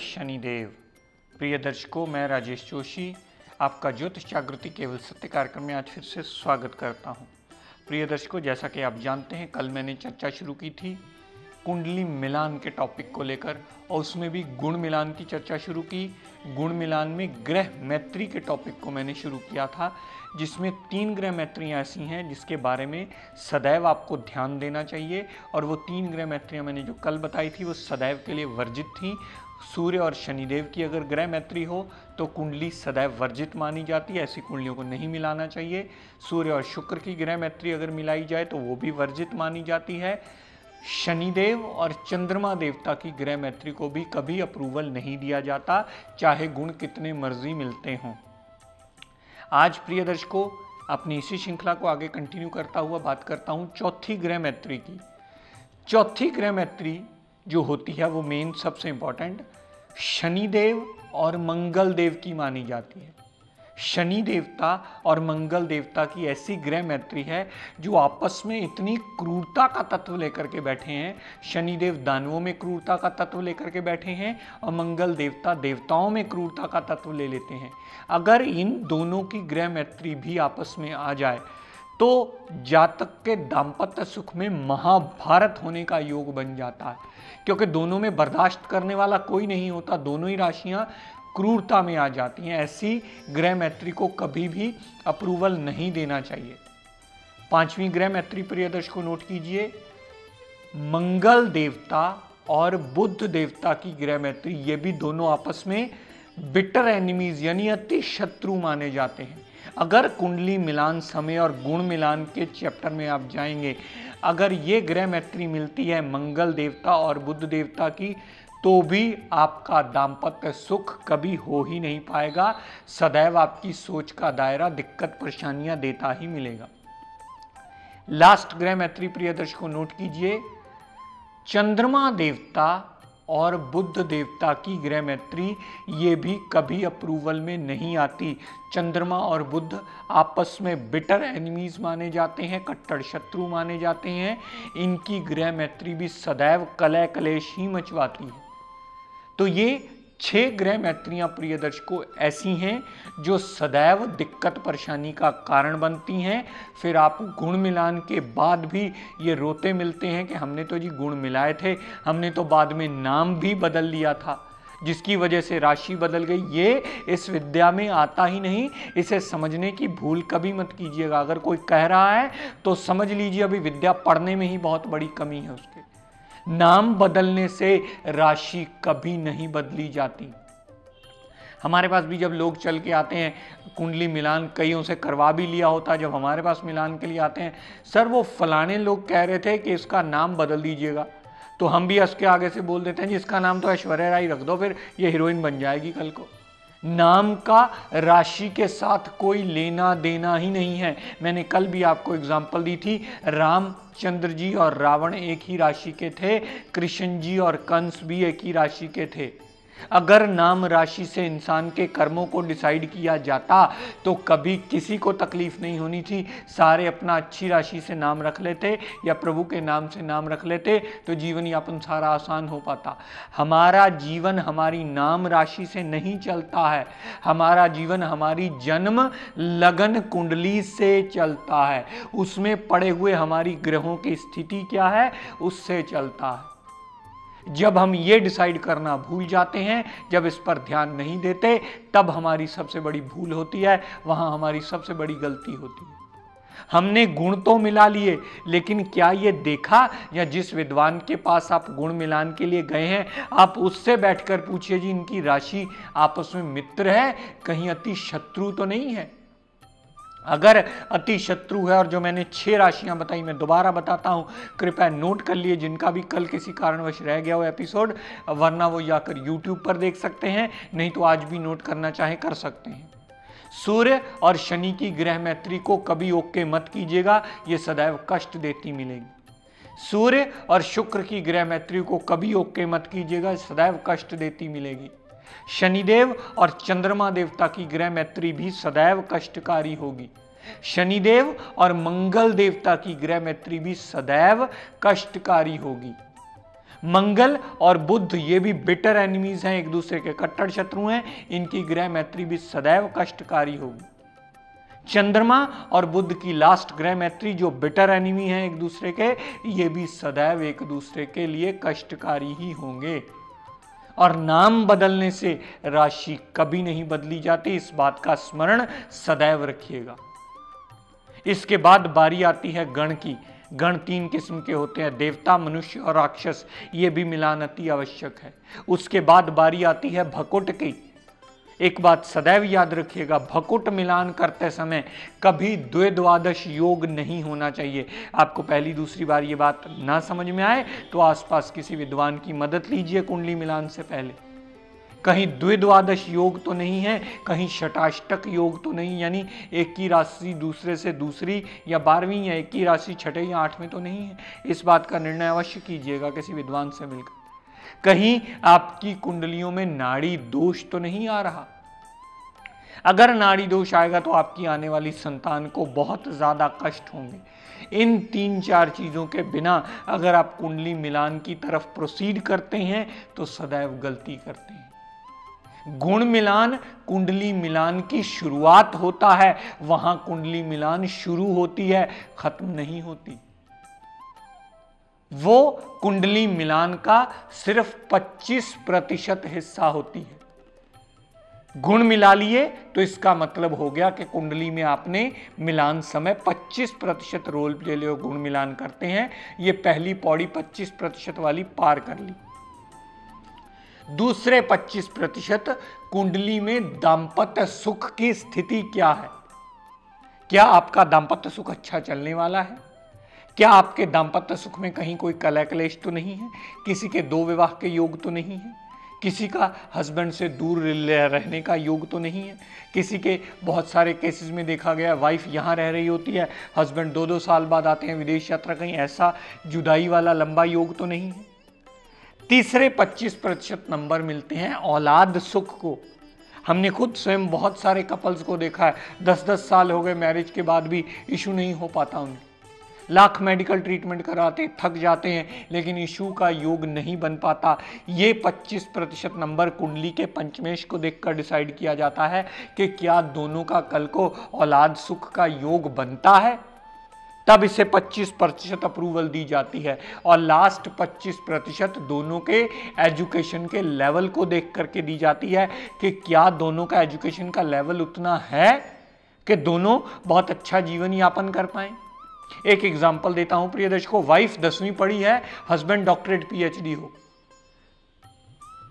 शनिदेव प्रिय दर्शकों, मैं राजेश जोशी, आपका ज्योतिष जागृति केवल सत्य कार्यक्रम में आज फिर से स्वागत करता हूँ। प्रिय दर्शकों, जैसा कि आप जानते हैं, कल मैंने चर्चा शुरू की थी कुंडली मिलान के टॉपिक को लेकर, और उसमें भी गुण मिलान की चर्चा शुरू की। गुण मिलान में ग्रह मैत्री के टॉपिक को मैंने शुरू किया था, जिसमें तीन ग्रह मैत्रियाँ ऐसी हैं, जिसके बारे में सदैव आपको ध्यान देना चाहिए। और वो तीन ग्रह मैत्रियाँ मैंने जो कल बताई थी, वो सदैव के लिए वर्जित थी। सूर्य और शनिदेव की अगर ग्रह मैत्री हो तो कुंडली सदैव वर्जित मानी जाती है। ऐसी कुंडलियों को नहीं मिलाना चाहिए। सूर्य और शुक्र की ग्रह मैत्री अगर मिलाई जाए तो वो भी वर्जित मानी जाती है। शनिदेव और चंद्रमा देवता की ग्रह मैत्री को भी कभी अप्रूवल नहीं दिया जाता, चाहे गुण कितने मर्ज़ी मिलते हों। आज प्रिय दर्शकों, अपनी इसी श्रृंखला को आगे कंटिन्यू करता हुआ बात करता हूँ, चौथी ग्रह मैत्री की। चौथी ग्रह मैत्री जो होती है वो मेन सबसे इंपॉर्टेंट शनिदेव और मंगल देव की मानी जाती है। शनि देवता और मंगल देवता की ऐसी ग्रह मैत्री है जो आपस में इतनी क्रूरता का तत्व लेकर के बैठे हैं। शनिदेव दानवों में क्रूरता का तत्व लेकर के बैठे हैं और मंगल देवता देवताओं में क्रूरता का तत्व ले लेते हैं। अगर इन दोनों की ग्रह मैत्री भी आपस में आ जाए तो जातक के दाम्पत्य सुख में महाभारत होने का योग बन जाता है। क्योंकि दोनों में बर्दाश्त करने वाला कोई नहीं होता, दोनों ही राशियाँ क्रूरता में आ जाती हैं। ऐसी ग्रह मैत्री को कभी भी अप्रूवल नहीं देना चाहिए। पांचवी ग्रह मैत्री प्रिय को नोट कीजिए। मंगल देवता और बुद्ध देवता की ग्रह मैत्री, ये भी दोनों आपस में बिटर एनिमीज यानी अति शत्रु माने जाते हैं। अगर कुंडली मिलान समय और गुण मिलान के चैप्टर में आप जाएँगे, अगर ये ग्रह मैत्री मिलती है मंगल देवता और बुद्ध देवता की तो भी आपका दाम्पत्य सुख कभी हो ही नहीं पाएगा। सदैव आपकी सोच का दायरा दिक्कत परेशानियाँ देता ही मिलेगा। लास्ट ग्रह मैत्री प्रिय दर्शकों नोट कीजिए। चंद्रमा देवता और बुद्ध देवता की ग्रह मैत्री, ये भी कभी अप्रूवल में नहीं आती। चंद्रमा और बुद्ध आपस में बिटर एनिमीज माने जाते हैं, कट्टर शत्रु माने जाते हैं। इनकी ग्रह मैत्री भी सदैव कलह कलेश ही मचवाती है। तो ये छह ग्रह मैत्रियाँ प्रिय दर्शकों ऐसी हैं जो सदैव दिक्कत परेशानी का कारण बनती हैं। फिर आप गुण मिलान के बाद भी ये रोते मिलते हैं कि हमने तो जी गुण मिलाए थे, हमने तो बाद में नाम भी बदल लिया था। जिसकी वजह से राशि बदल गई। ये इस विद्या में आता ही नहीं। इसे समझने की भूल कभी मत कीजिएगा। अगर कोई कह रहा है तो समझ लीजिए, अभी विद्या पढ़ने में ही बहुत बड़ी कमी है उसके। नाम बदलने से राशि कभी नहीं बदली जाती। हमारे पास भी जब लोग चल के आते हैं, कुंडली मिलान कईयों से करवा भी लिया होता है जब हमारे पास मिलान के लिए आते हैं। सर, वो फलाने लोग कह रहे थे कि इसका नाम बदल दीजिएगा। तो हम भी उसके आगे से बोल देते हैं, जी, इसका नाम तो ऐश्वर्या राय रख दो, फिर ये हीरोइन बन जाएगी कल को। नाम का राशि के साथ कोई लेना देना ही नहीं है। मैंने कल भी आपको एग्ज़ाम्पल दी थी राम चंद्र जी और रावण एक ही राशि के थे, कृष्ण जी और कंस भी एक ही राशि के थे। अगर नाम राशि से इंसान के कर्मों को डिसाइड किया जाता तो कभी किसी को तकलीफ़ नहीं होनी थी। सारे अपना अच्छी राशि से नाम रख लेते या प्रभु के नाम से नाम रख लेते तो जीवन यापन सारा आसान हो पाता। हमारा जीवन हमारी नाम राशि से नहीं चलता है। हमारा जीवन हमारी जन्म लगन कुंडली से चलता है। उसमें पड़े हुए हमारी ग्रहों की स्थिति क्या है? उससे चलता है। जब हम ये डिसाइड करना भूल जाते हैं, जब इस पर ध्यान नहीं देते, तब हमारी सबसे बड़ी भूल होती है, वहाँ हमारी सबसे बड़ी गलती होती है। हमने गुण तो मिला लिए, लेकिन क्या ये देखा, या जिस विद्वान के पास आप गुण मिलान के लिए गए हैं, आप उससे बैठकर पूछिए जी, इनकी राशि आपस में मित्र है, कहीं अति शत्रु तो नहीं है? अगर अति शत्रु है और जो मैंने छह राशियाँ बताई, मैं दोबारा बताता हूँ, कृपया नोट कर लिए, जिनका भी कल किसी कारणवश रह गया हो एपिसोड वरना वो जाकर यूट्यूब पर देख सकते हैं, नहीं तो आज भी नोट करना चाहे, कर सकते हैं। सूर्य और शनि की ग्रह मैत्री को कभी ओके मत कीजिएगा, ये सदैव कष्ट देती मिलेगी। सूर्य और शुक्र की ग्रह मैत्री को कभी ओके मत कीजिएगा सदैव कष्ट देती मिलेगी। शनिदेव और चंद्रमा देवता की ग्रह मैत्री भी सदैव कष्टकारी होगी। शनिदेव और मंगल देवता की ग्रह मैत्री भी सदैव कष्टकारी होगी। मंगल और बुद्ध ये भी बिटर एनिमीज हैं एक दूसरे के कट्टर शत्रु हैं, इनकी ग्रह मैत्री भी सदैव कष्टकारी होगी। चंद्रमा और बुद्ध की लास्ट ग्रह मैत्री जो बिटर एनिमी है एक दूसरे के, ये भी सदैव एक दूसरे के लिए कष्टकारी ही होंगे। और नाम बदलने से राशि कभी नहीं बदली जाती। इस बात का स्मरण सदैव रखिएगा। इसके बाद बारी आती है गण की। गण तीन किस्म के होते हैं। देवता, मनुष्य और राक्षस, ये भी मिलान अति आवश्यक है। उसके बाद बारी आती है भकुट की। एक बात सदैव याद रखिएगा, भकुट मिलान करते समय कभी द्विद्वादश योग नहीं होना चाहिए। आपको पहली दूसरी बार ये बात ना समझ में आए तो आसपास किसी विद्वान की मदद लीजिए कुंडली मिलान से पहले। कहीं द्विद्वादश योग तो नहीं है, कहीं शटाष्टक योग तो नहीं, यानी एक की राशि दूसरे से दूसरी या बारहवीं या एक की राशि छठे या आठवें तो नहीं है। इस बात का निर्णय अवश्य कीजिएगा किसी विद्वान से मिलकर। कहीं आपकी कुंडलियों में नाड़ी दोष तो नहीं आ रहा अगर नाड़ी दोष आएगा तो आपकी आने वाली संतान को बहुत ज़्यादा कष्ट होंगे। इन तीन चार चीज़ों के बिना अगर आप कुंडली मिलान की तरफ़ प्रोसीड करते हैं तो सदैव गलती करते हैं। गुण मिलान, कुंडली मिलान की शुरुआत होता है, वहाँ कुंडली मिलान शुरू होती है, खत्म नहीं होती। वो कुंडली मिलान का सिर्फ़ 25 प्रतिशत हिस्सा होती है। गुण मिला लिए तो इसका मतलब हो गया कि कुंडली में आपने मिलान समय 25 प्रतिशत रोल प्ले ले गुण मिलान करते हैं। ये पहली पौड़ी 25 प्रतिशत वाली पार कर ली। दूसरे 25 प्रतिशत, कुंडली में दाम्पत्य सुख की स्थिति क्या है? क्या आपका दाम्पत्य सुख अच्छा चलने वाला है? क्या आपके दाम्पत्य सुख में कहीं कोई कला क्लेश तो नहीं है? किसी के दो विवाह के योग तो नहीं है? किसी का हस्बैंड से दूर रहने का योग तो नहीं है। किसी के बहुत सारे केसेस में देखा गया वाइफ यहाँ रह रही होती है हस्बैंड दो दो साल बाद आते हैं, विदेश यात्रा कहीं, ऐसा जुदाई वाला लंबा योग तो नहीं है। तीसरे 25 प्रतिशत नंबर मिलते हैं औलाद सुख को। हमने खुद स्वयं बहुत सारे कपल्स को देखा है दस दस साल हो गए मैरिज के बाद भी इशू नहीं हो पाता उन्हें लाख मेडिकल ट्रीटमेंट कराते, थक जाते हैं, लेकिन इशू का योग नहीं बन पाता। ये 25 प्रतिशत नंबर कुंडली के पंचमेश को देखकर डिसाइड किया जाता है कि क्या दोनों का कल को औलाद सुख का योग बनता है। तब इसे 25 प्रतिशत अप्रूवल दी जाती है और लास्ट 25 प्रतिशत दोनों के एजुकेशन के लेवल को देख करके दी जाती है कि क्या दोनों का एजुकेशन का लेवल उतना है कि दोनों बहुत अच्छा जीवन यापन कर पाए। एक एग्ज़ाम्पल देता हूँ प्रिय दर्शकों वाइफ दसवीं पढ़ी है हस्बैंड डॉक्टरेट पीएचडी हो।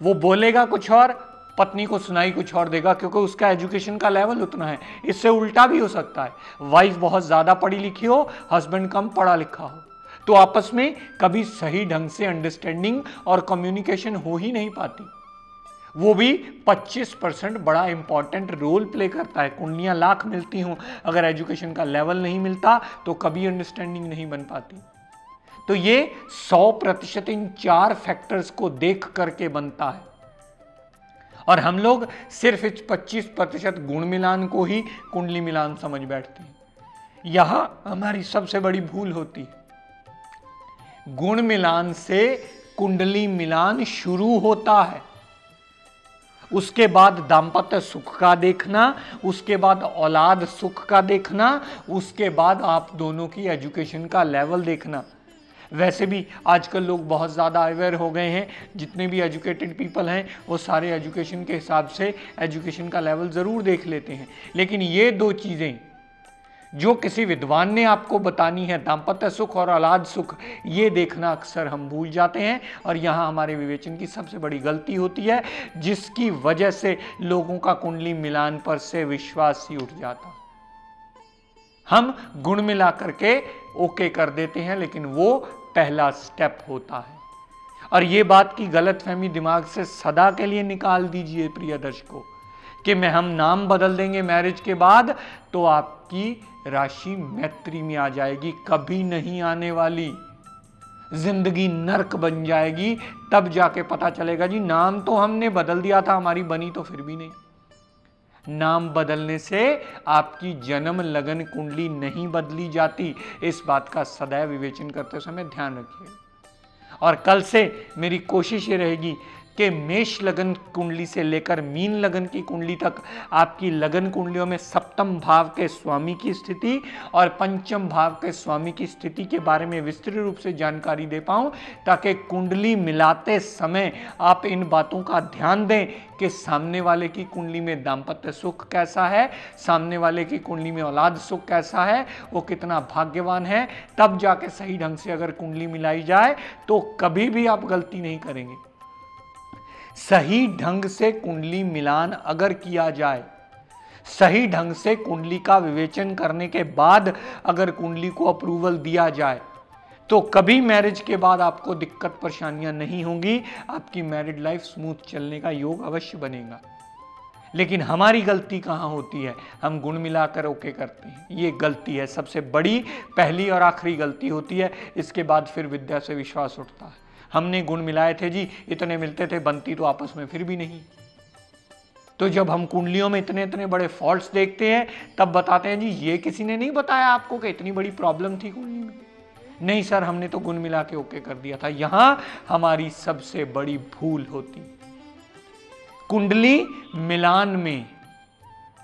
वो बोलेगा कुछ और, पत्नी को सुनाई कुछ और देगा, क्योंकि उसका एजुकेशन का लेवल उतना है। इससे उल्टा भी हो सकता है। वाइफ बहुत ज़्यादा पढ़ी लिखी हो हस्बैंड कम पढ़ा लिखा हो। तो आपस में कभी सही ढंग से अंडरस्टैंडिंग और कम्युनिकेशन हो ही नहीं पाती। वो भी 25 परसेंट बड़ा इंपॉर्टेंट रोल प्ले करता है। कुंडलियाँ लाख मिलती हूँ, अगर एजुकेशन का लेवल नहीं मिलता तो कभी अंडरस्टैंडिंग नहीं बन पाती। तो ये 100 प्रतिशत इन चार फैक्टर्स को देख करके बनता है। और हम लोग सिर्फ़ इस 25 प्रतिशत गुण मिलान को ही कुंडली मिलान समझ बैठते हैं। यहाँ हमारी सबसे बड़ी भूल होती है। गुण मिलान से कुंडली मिलान शुरू होता है। उसके बाद दाम्पत्य सुख का देखना, उसके बाद औलाद सुख का देखना, उसके बाद आप दोनों की एजुकेशन का लेवल देखना। वैसे भी आजकल लोग बहुत ज़्यादा अवेयर हो गए हैं, जितने भी एजुकेटेड पीपल हैं, वो सारे एजुकेशन के हिसाब से एजुकेशन का लेवल ज़रूर देख लेते हैं। लेकिन ये दो चीज़ें जो किसी विद्वान ने आपको बतानी है, दाम्पत्य सुख और औलाद सुख, ये देखना अक्सर हम भूल जाते हैं। और यहाँ हमारे विवेचन की सबसे बड़ी गलती होती है, जिसकी वजह से लोगों का कुंडली मिलान पर से विश्वास ही उठ जाता। हम गुण मिला करके ओके कर देते हैं, लेकिन वो पहला स्टेप होता है। और ये बात की गलत फहमी दिमाग से सदा के लिए निकाल दीजिए, प्रिय दर्शकों, कि मैं हम नाम बदल देंगे मैरिज के बाद तो आपकी राशि मैत्री में आ जाएगी, कभी नहीं आने वाली। ज़िंदगी नरक बन जाएगी, तब जाके पता चलेगा, जी नाम तो हमने बदल दिया था, हमारी बनी तो फिर भी नहीं। नाम बदलने से आपकी जन्म लगन कुंडली नहीं बदली जाती। इस बात का सदैव विवेचन करते समय ध्यान रखिए। और कल से मेरी कोशिश ये रहेगी कि मेष लगन कुंडली से लेकर मीन लगन की कुंडली तक आपकी लगन कुंडलियों में सप्तम भाव के स्वामी की स्थिति और पंचम भाव के स्वामी की स्थिति के बारे में विस्तृत रूप से जानकारी दे पाऊँ, ताकि कुंडली मिलाते समय आप इन बातों का ध्यान दें कि सामने वाले की कुंडली में दाम्पत्य सुख कैसा है, सामने वाले की कुंडली में औलाद सुख कैसा है, वो कितना भाग्यवान है, तब जाके सही ढंग से अगर कुंडली मिलाई जाए तो कभी भी आप गलती नहीं करेंगे। सही ढंग से कुंडली मिलान अगर किया जाए, सही ढंग से कुंडली का विवेचन करने के बाद अगर कुंडली को अप्रूवल दिया जाए तो कभी मैरिज के बाद आपको दिक्कत परेशानियाँ नहीं होंगी, आपकी मैरिड लाइफ स्मूथ चलने का योग अवश्य बनेगा। लेकिन हमारी गलती कहाँ होती है? हम गुण मिलाकर ओके करते हैं। ये गलती है, सबसे बड़ी, पहली और आखिरी गलती होती है, इसके बाद फिर विद्या से विश्वास उठता है। हमने गुण मिलाए थे जी, इतने मिलते थे, बनती तो आपस में फिर भी नहीं। तो जब हम कुंडलियों में इतने इतने बड़े फॉल्ट्स देखते हैं, तब बताते हैं जी, ये किसी ने नहीं बताया आपको कि इतनी बड़ी प्रॉब्लम थी कुंडली में? नहीं सर, हमने तो गुण मिला के ओके कर दिया था। यहाँ हमारी सबसे बड़ी भूल होती। कुंडली मिलान में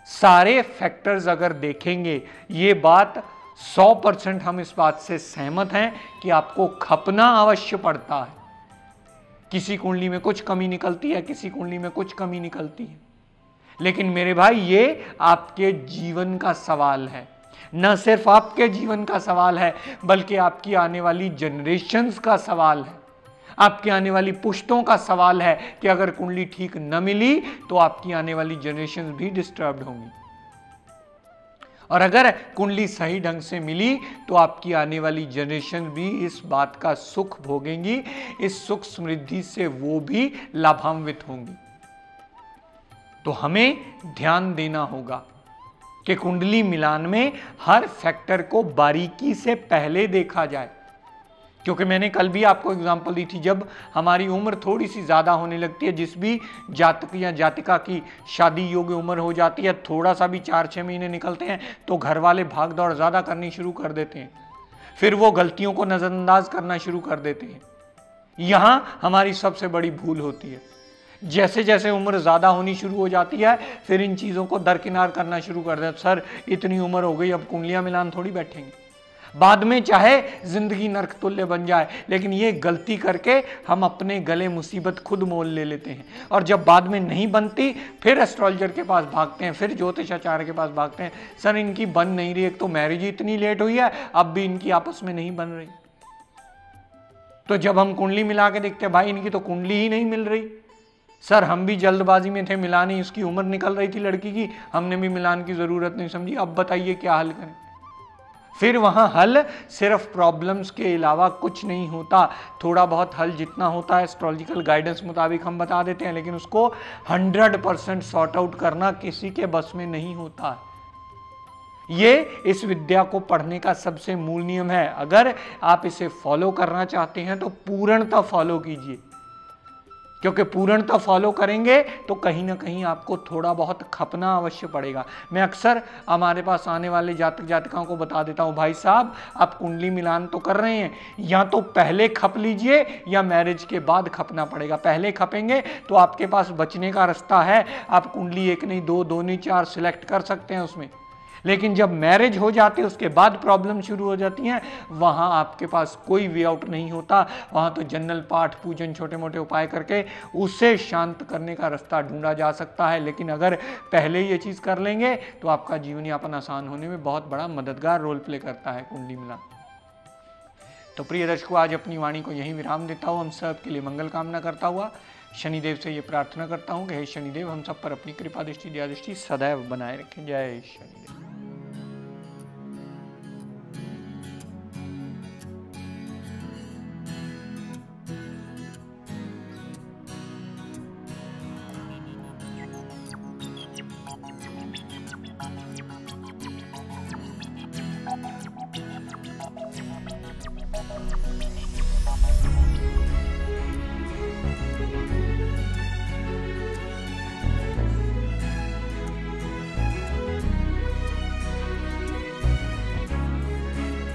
सारे फैक्टर्स अगर देखेंगे, ये बात सौ परसेंट हम इस बात से सहमत हैं कि आपको खपना अवश्य पड़ता है। किसी कुंडली में कुछ कमी निकलती है, किसी कुंडली में कुछ कमी निकलती है। लेकिन मेरे भाई, ये आपके जीवन का सवाल है। न सिर्फ़ आपके जीवन का सवाल है, बल्कि आपकी आने वाली जनरेशन्स का सवाल है। आपकी आने वाली पुश्तों का सवाल है कि अगर कुंडली ठीक न मिली तो आपकी आने वाली जनरेशन भी डिस्टर्ब होंगी। और अगर कुंडली सही ढंग से मिली तो आपकी आने वाली जनरेशन भी इस बात का सुख भोगेंगी, इस सुख समृद्धि से वो भी लाभान्वित होंगी। तो हमें ध्यान देना होगा कि कुंडली मिलान में हर फैक्टर को बारीकी से पहले देखा जाए। क्योंकि मैंने कल भी आपको एग्ज़ाम्पल दी थी, जब हमारी उम्र थोड़ी सी ज़्यादा होने लगती है, जिस भी जातक या जातिका की शादी योग्य उम्र हो जाती है, थोड़ा सा भी चार छः महीने निकलते हैं तो घर वाले भाग दौड़ ज़्यादा करनी शुरू कर देते हैं। फिर वो गलतियों को नज़रअंदाज करना शुरू कर देते हैं। यहाँ हमारी सबसे बड़ी भूल होती है। जैसे जैसे उम्र ज़्यादा होनी शुरू हो जाती है, फिर इन चीज़ों को दरकिनार करना शुरू कर देते सर, इतनी उम्र हो गई, अब कुंडलियाँ मिलान थोड़ी बैठेंगे। बाद में चाहे ज़िंदगी नरक तुल्य बन जाए, लेकिन ये गलती करके हम अपने गले मुसीबत खुद मोल ले लेते हैं। और जब बाद में नहीं बनती, फिर एस्ट्रोलॉजर के पास भागते हैं, फिर ज्योतिषाचार्य के पास भागते हैं, सर, इनकी बन नहीं रही, एक तो मैरिज इतनी लेट हुई है, अब भी इनकी आपस में नहीं बन रही। तो जब हम कुंडली मिला के देखते हैं, भाई, इनकी तो कुंडली ही नहीं मिल रही। सर, हम भी जल्दबाजी में थे मिलानी उसकी उम्र निकल रही थी लड़की की, हमने भी मिलान की ज़रूरत नहीं समझी, अब बताइए क्या हल करें? फिर वहाँ हल सिर्फ़ प्रॉब्लम्स के अलावा कुछ नहीं होता। थोड़ा बहुत हल जितना होता है एस्ट्रोलॉजिकल गाइडेंस मुताबिक हम बता देते हैं, लेकिन उसको 100 परसेंट सॉर्ट आउट करना किसी के बस में नहीं होता। ये इस विद्या को पढ़ने का सबसे मूल नियम है। अगर आप इसे फॉलो करना चाहते हैं तो पूर्णतः फॉलो कीजिए। क्योंकि पूर्णता फॉलो करेंगे तो कहीं ना कहीं आपको थोड़ा बहुत खपना अवश्य पड़ेगा। मैं अक्सर हमारे पास आने वाले जातक जातिकाओं को बता देता हूँ, भाई साहब, आप कुंडली मिलान तो कर रहे हैं, या तो पहले खप लीजिए, या मैरिज के बाद खपना पड़ेगा। पहले खपेंगे तो आपके पास बचने का रास्ता है, आप कुंडली एक नहीं, दो दो नहीं, चार सिलेक्ट कर सकते हैं उसमें। लेकिन जब मैरिज हो जाती है, उसके बाद प्रॉब्लम शुरू हो जाती हैं, वहाँ आपके पास कोई वे आउट नहीं होता। वहाँ तो जनरल पाठ, पूजन छोटे मोटे उपाय करके उसे शांत करने का रास्ता ढूंढा जा सकता है। लेकिन अगर पहले ये चीज़ कर लेंगे तो आपका जीवन यापन आसान होने में बहुत बड़ा मददगार रोल प्ले करता है कुंडली मिला तो प्रिय दर्शकों, आज अपनी वाणी को यहीं विराम देता हूँ। हम सब के लिए मंगल कामना करता हुआ शनिदेव से ये प्रार्थना करता हूँ कि हे शनिदेव, हम सब पर अपनी कृपा दृष्टि दया दृष्टि सदैव बनाए रखें। जय शनिदेव।